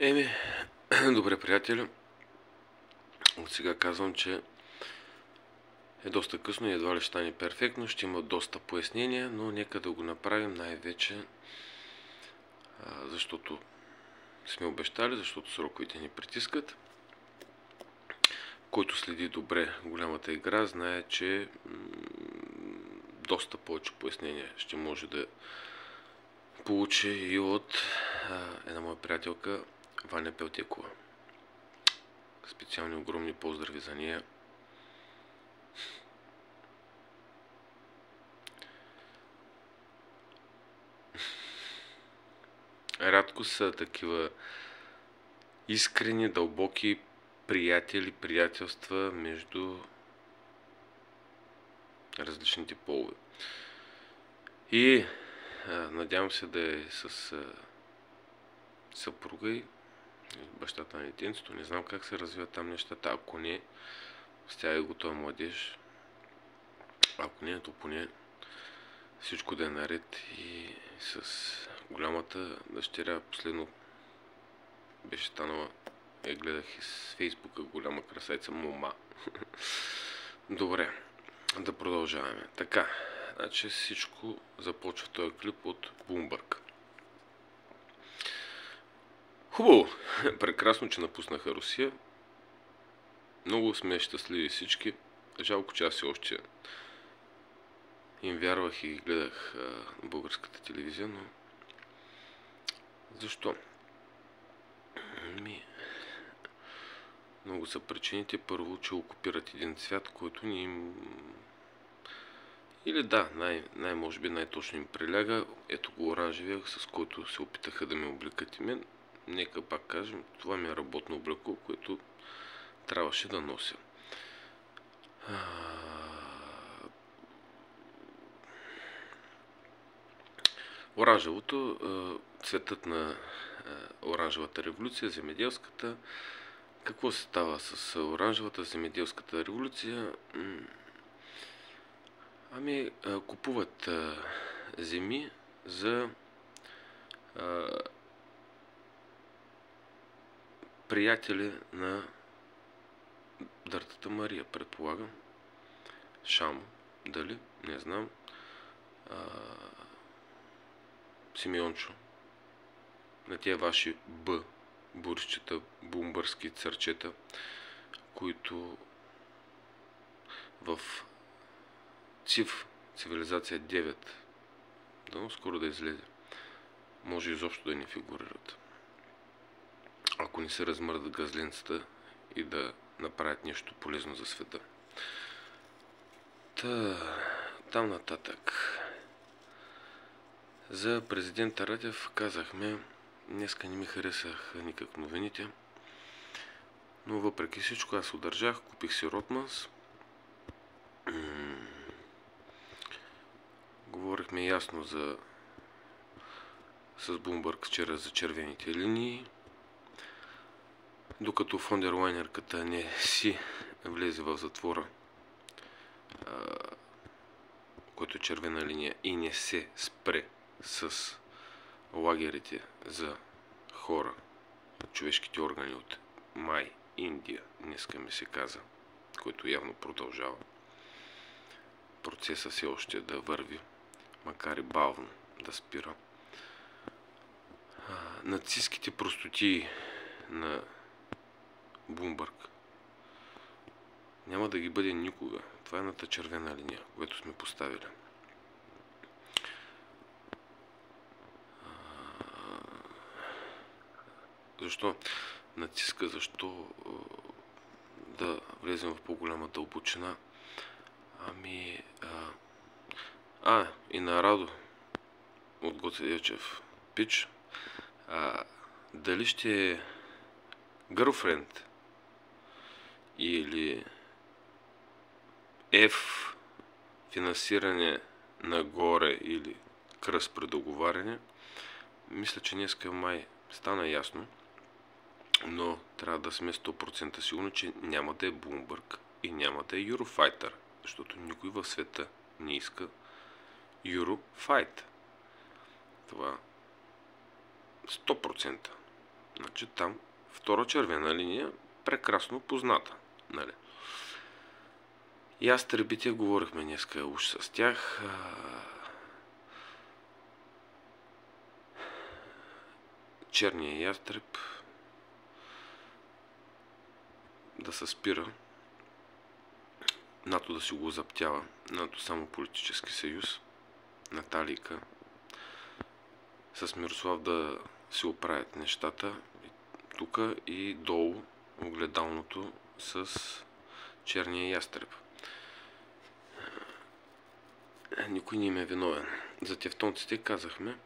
Еми, добре, приятели. От сега казвам, че е доста късно и едва ли ще стане перфектно. Ще има доста пояснения, но нека да го направим най-вече, защото сме обещали, защото сроковете ни притискат. Който следи добре голямата игра, знае, че доста повече пояснения ще може да получи и от една моя приятелка Ваня Пелтекова. Специални огромни поздрави за нея. Рядко са такива искрени, дълбоки приятели, приятелства между различните полове. И надявам се да е с съпруга и бащата на детенцето. Не знам как се развиват там нещата. Ако не, стяга го този младеж. Ако не, то поне всичко да е наред и с голямата дъщеря последно беше станала я гледах из фейсбука голяма красавица мома. Добре, да продължаваме. Така, значи всичко започва този клип от Bloomberg. Хубаво! Прекрасно, че напуснаха Русия. Много сме щастливи всички. Жалко, че аз все още им вярвах и гледах а, българската телевизия, но защо? Ми... Много са причините. Първо, че окупират един цвят, който ни им... Или да, най, най може би най-точно им приляга. Ето го оранжевия, с който се опитаха да ме обликат и мен нека пак кажем, това ми е работно облекло, което трябваше да нося. Оранжевото, цветът на оранжевата революция, земеделската. Какво се става с оранжевата земеделската революция? Ами, купуват земи за приятели на Дъртата Мария, предполагам. Шамо, дали, не знам. А, Симеончо. На тия ваши Б, бурщета, бумбърски църчета, които в ЦИВ, цивилизация 9, дано скоро да излезе, може изобщо да не фигурират ако не се размърдат газленцата и да направят нещо полезно за света. Та, там нататък. За президента Радев казахме, днеска не ми харесах никак новините, но въпреки всичко аз удържах, купих си Ротманс. Говорихме ясно за с Бумбърг вчера за червените линии докато фондерлайнерката не си влезе в затвора, който е червена линия и не се спре с лагерите за хора, човешките органи от Май, Индия, днеска ми се каза, който явно продължава. Процеса все още да върви, макар и бавно да спира. Нацистските простотии на Бумбърг. Няма да ги бъде никога. Това е едната червена линия, която сме поставили. Защо натиска, защо да влезем в по-голяма дълбочина? Ами... А, а и на Радо от Гоце Дечев пич. А, дали ще е girlfriend или F финансиране нагоре или кръст при договаряне, мисля, че днеска май стана ясно, но трябва да сме 100% сигурни, че няма да е Bloomberg и няма да е Eurofighter, защото никой в света не иска Eurofight. Това 100%. Значи там втора червена линия, прекрасно позната. Нали? Ястребите, говорихме днеска уж с тях. Черния ястреб да се спира. НАТО да си го заптява. НАТО само политически съюз. Наталийка. С Мирослав да си оправят нещата. Тук и долу огледалното с черния ястреб. Никой не им е виновен. За тевтонците казахме.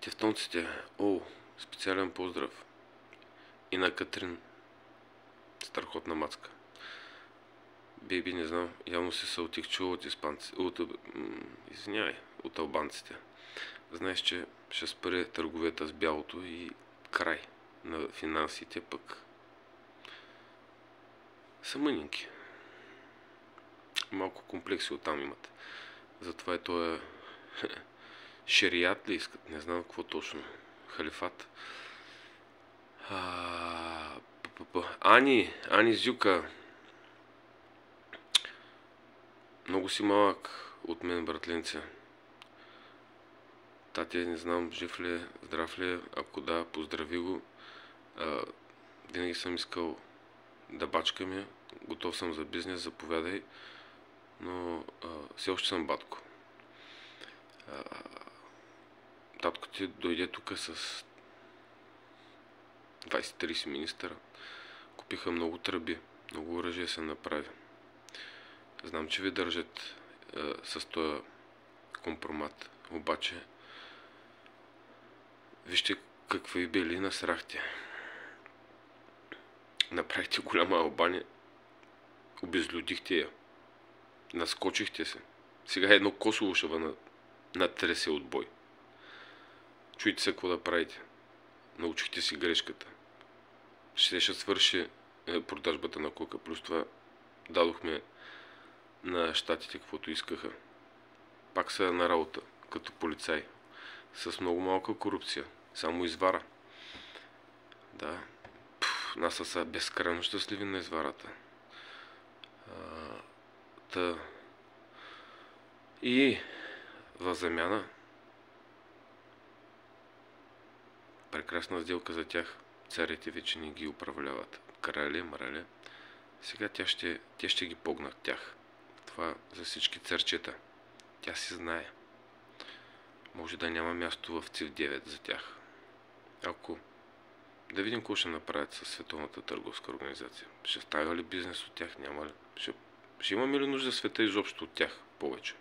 Тевтонците, о, специален поздрав. И на Катрин. Страхотна мацка. Бейби, не знам, явно се се отихчува от испанци, от, извинявай, от албанците. Знаеш, че ще спре търговета с бялото и край на финансите пък са мънинки. Малко комплекси оттам имат. Затова е този шерият ли искат, не знам какво точно. Халифат. Ани, Ани Зюка. Много си малък от мен, братленце. Тати, не знам, жив ли е, здрав ли е. Ако да, поздрави го. Винаги съм искал да бачкаме. Готов съм за бизнес, заповядай. Но а, все още съм батко. А, татко ти дойде тук с 20-30 министъра. Купиха много тръби, много оръжие се направи. Знам, че ви държат а, с този компромат. Обаче, вижте какви бели насрахте. Направихте голяма Албания. Обезлюдихте я. Наскочихте се. Сега едно Косово ще на, натресе от бой. Чуйте се какво да правите. Научихте си грешката. Ще ще свърши е, продажбата на кока. Плюс това дадохме на щатите каквото искаха. Пак са на работа, като полицай. С много малка корупция. Само извара. Нас са безкрайно щастливи на изварата. А, та... И в замяна прекрасна сделка за тях. Царите вече не ги управляват. Крале, мрале. Сега тя ще, те ще ги погнат тях. Това за всички царчета. Тя си знае. Може да няма място в ЦИВ 9 за тях. Ако да видим какво ще направят с Световната търговска организация. Ще става ли бизнес от тях? Няма ли? Ще, ще имаме ли нужда света изобщо от тях повече?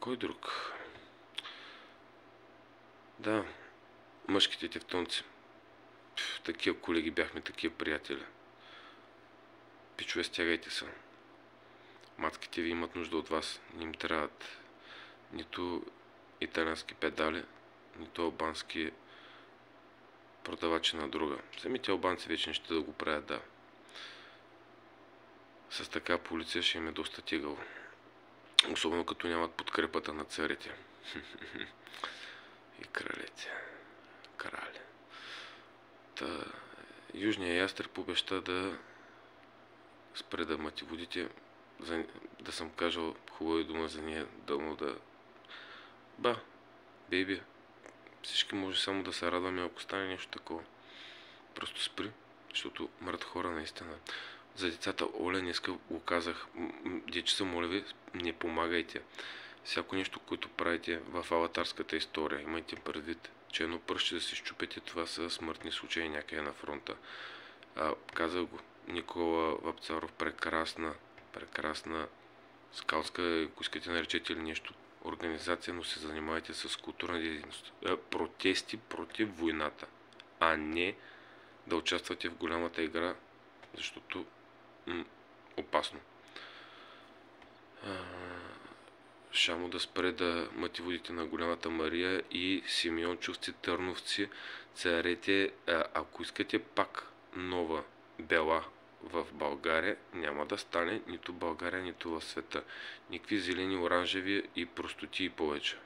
Кой друг? Да, мъжките тевтонци. Такива колеги бяхме, такива приятели. Пичове, стягайте се. Матките ви имат нужда от вас. Не им трябват нито италиански педали, нито албански продавачи на друга. Самите албанци вече не ще да го правят, да. С така полиция ще им е доста тегъл. Особено като нямат подкрепата на царите. и кралете. Крали. Та, Южния ястреб обеща да спре да мати водите, за, да съм кажал хубави дума за нея, дълно да... Ба, бейби, всички може само да се радваме, ако стане нещо такова. Просто спри, защото мрат хора наистина. За децата, Оля, днеска го казах, дечица, моля ви, не помагайте. Всяко нещо, което правите в аватарската история, имайте предвид, че едно пръще да се щупете, това са смъртни случаи някъде на фронта. А, казах го, Никола Вапцаров, прекрасна, прекрасна скалска, ако искате наречете или нещо, организация, но се занимавайте с културна дейност. Е, протести против войната, а не да участвате в голямата игра, защото м- опасно. Шамо да спре да мъти водите на голямата Мария и Симеончовци, Търновци, царете, ако искате пак нова бела в България, няма да стане нито България, нито в света. Никакви зелени, оранжеви и простоти и повече.